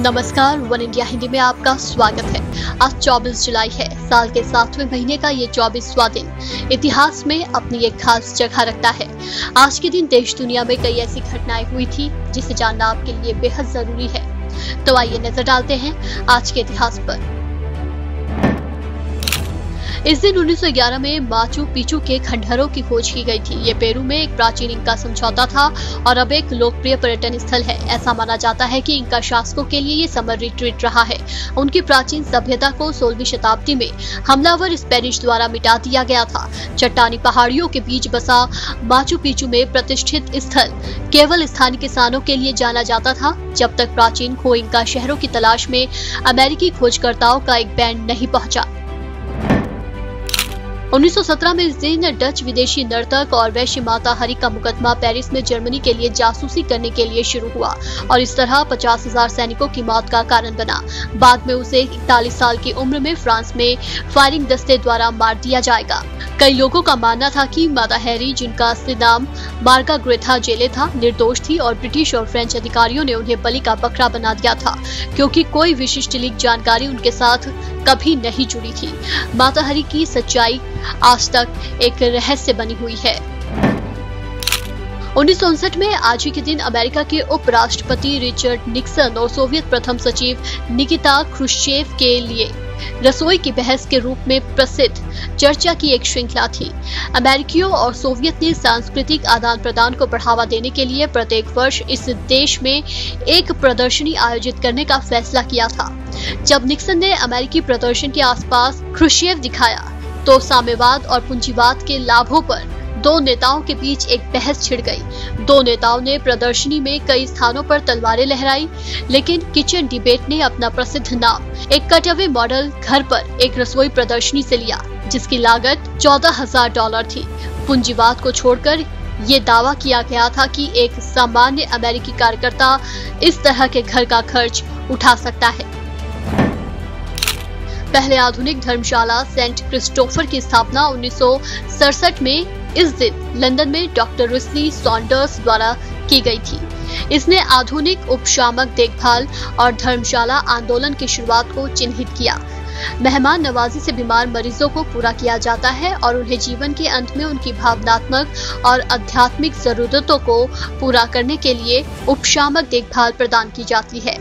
नमस्कार, one India Hindi में आपका स्वागत है। आज 24 जुलाई है, साल के सातवें महीने का ये चौबीसवा दिन। इतिहास में अपनी एक खास जगह रखता है। आज के दिन देश दुनिया में कई ऐसी घटनाएँ हुई थी, जिसे जानना आपके लिए बेहद ज़रूरी है। तो आइए नज़र डालते हैं आज के इतिहास पर। इस दिन 1911 में माचू पिचू के खंडहरों की खोज की गई थी। ये पेरू में एक प्राचीन इंका समझौता था और अब एक लोकप्रिय पर्यटन स्थल है। ऐसा माना जाता है कि इंका शासकों के लिए ये समर रिट्रीट रहा है। उनकी प्राचीन सभ्यता को सोलहवीं शताब्दी में हमलावर स्पेनिश द्वारा मिटा दिया गया था। चट्टानी पहाड़ियों के बीच बसा माचू पिचू में प्रतिष्ठित स्थल केवल स्थानीय किसानों के लिए जाना जाता था, जब तक प्राचीन खो इंका शहरों की तलाश में अमेरिकी खोजकर्ताओं का एक बैंड नहीं पहुँचा। 1917 में इस दिन डच विदेशी नर्तक और वैश्य माता हरि का मुकदमा पेरिस में जर्मनी के लिए जासूसी करने के लिए शुरू हुआ और इस तरह पचास हज़ार सैनिकों की मौत का कारण बना। बाद में उसे इकतालीस साल की उम्र में फ्रांस में फायरिंग दस्ते द्वारा मार दिया जाएगा। कई लोगों का मानना था कि माता हैरी, जिनका असली नाम मार्गा ग्रेथा जेले था, निर्दोष थी और ब्रिटिश और फ्रेंच अधिकारियों ने उन्हें बलि का बकरा बना दिया था, क्योंकि कोई विशिष्ट लीक जानकारी उनके साथ कभी नहीं जुड़ी थी। माता हरी की सच्चाई आज तक एक रहस्य बनी हुई है। उन्नीस सौ उनसठ में आज ही के दिन अमेरिका के उपराष्ट्रपति रिचर्ड निक्सन और सोवियत प्रथम सचिव निकिता क्रुश्चेव के लिए रसोई की बहस के रूप में प्रसिद्ध चर्चा की एक श्रृंखला थी। अमेरिकियों और सोवियत ने सांस्कृतिक आदान प्रदान को बढ़ावा देने के लिए प्रत्येक वर्ष इस देश में एक प्रदर्शनी आयोजित करने का फैसला किया था। जब निक्सन ने अमेरिकी प्रदर्शन के आसपास क्रुशेव दिखाया तो साम्यवाद और पूंजीवाद के लाभों पर दो नेताओं के बीच एक बहस छिड़ गई। दो नेताओं ने प्रदर्शनी में कई स्थानों पर तलवारें लहराई, लेकिन किचन डिबेट ने अपना प्रसिद्ध नाम, एक कट मॉडल घर पर एक रसोई प्रदर्शनी से लिया, जिसकी लागत चौदह हज़ार डॉलर थी। पूंजीवाद को छोड़कर ये दावा किया गया था कि एक सामान्य अमेरिकी कार्यकर्ता इस तरह के घर का खर्च उठा सकता है। पहले आधुनिक धर्मशाला सेंट क्रिस्टोफर की स्थापना उन्नीस सौ सड़सठ में इस दिन लंदन में डॉक्टर रिस्ली सॉन्डर्स द्वारा की गई थी। इसने आधुनिक उपशामक देखभाल और धर्मशाला आंदोलन की शुरुआत को चिन्हित किया। मेहमान नवाजी से बीमार मरीजों को पूरा किया जाता है और उन्हें जीवन के अंत में उनकी भावनात्मक और आध्यात्मिक जरूरतों को पूरा करने के लिए उपशामक देखभाल प्रदान की जाती है।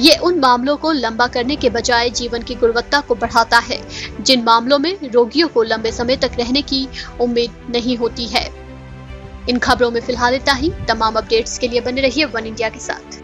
ये उन मामलों को लंबा करने के बजाय जीवन की गुणवत्ता को बढ़ाता है, जिन मामलों में रोगियों को लंबे समय तक रहने की उम्मीद नहीं होती है। इन खबरों में फ़िलहाल इतना ही। तमाम अपडेट्स के लिए बने रहिए वन इंडिया के साथ।